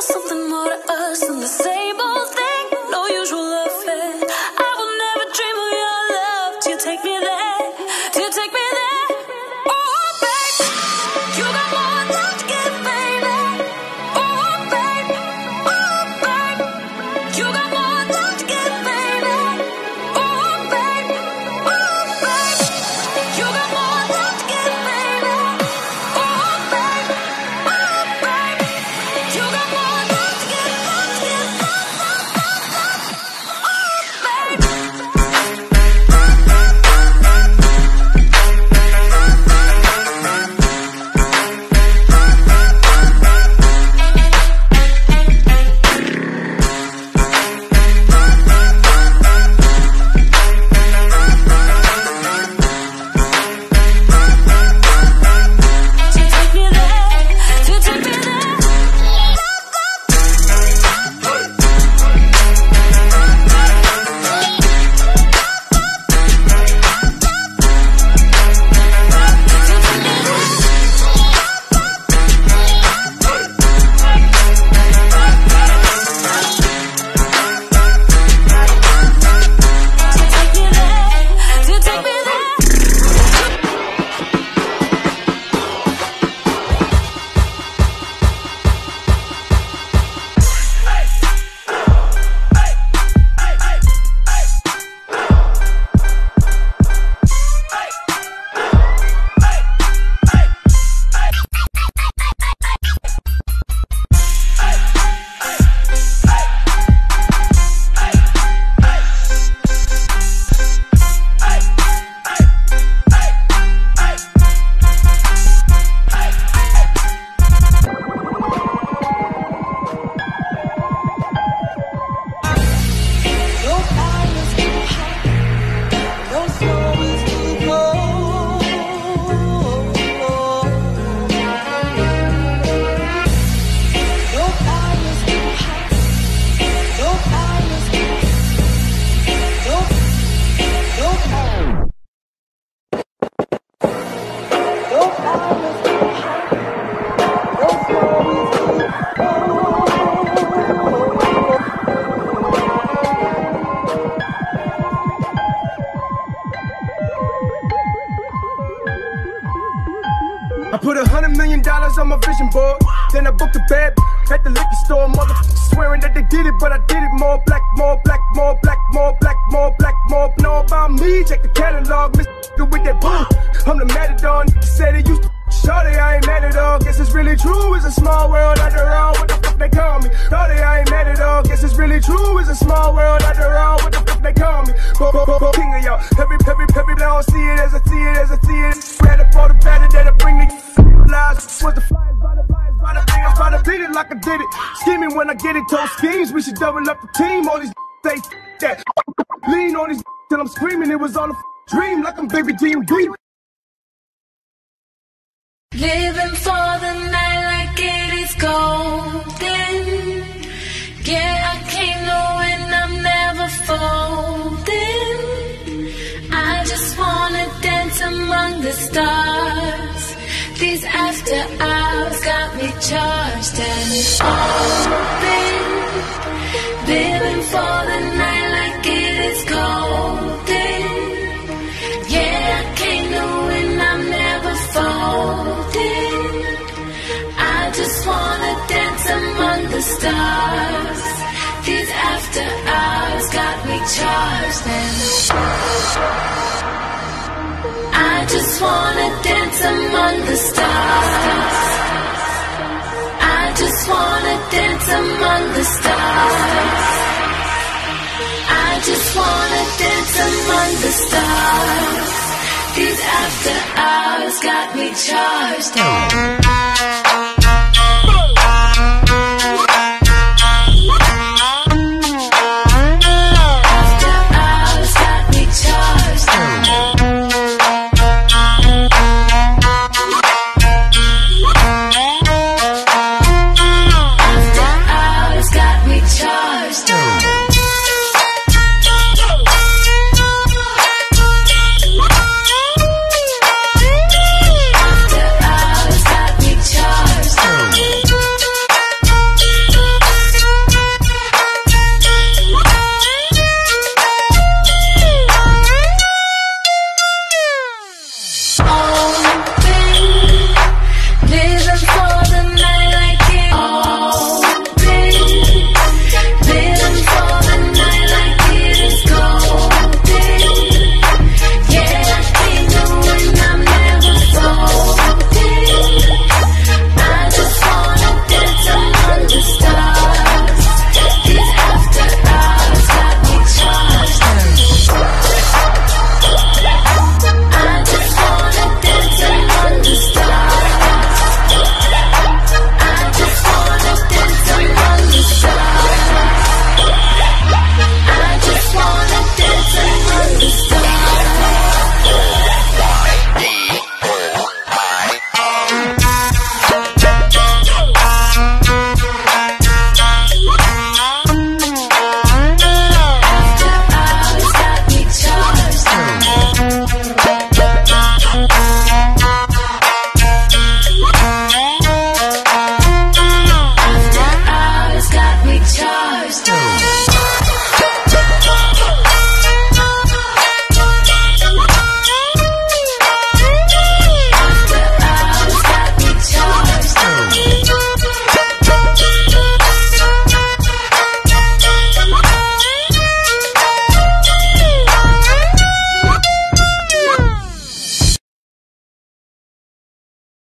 Something more to us than the same old thing. No usual affair. I will never dream of your love till you take me there. Till I put a hundred million dollars on my vision board. Then I booked a bed at the liquor store. Motherfuckers swearing that they did it, but I did it more black, more black, more black, more black, more black, more. Know about me? Check the catalog, Miss with that bull. I'm the matador. Said it used to. It's really true. It's a small world after all. What the fuck they call me? Shorty, I ain't mad at all. Guess it's really true. It's a small world after all. What the fuck they call me? Bo, bo, bo, bo, king of y'all. Every, every, every, don't see it as I see it as I see it. Up all the batter that I bring the lies. Was the flyers by the by the thing? I try to beat it like I did it. Scheming when I get it. Told schemes. We should double up the team. All these say that. Lean on these till I'm screaming. It was all a dream. Like I'm baby Dean Deep. Living After hours got me charged and open. Living for the night like it is golden. Yeah, I can't know when I'm never folding. I just wanna dance among the stars. These after hours got me charged and I just wanna dance among the stars. Among the stars. I just wanna dance among the stars. These after hours got me charged. Firestone.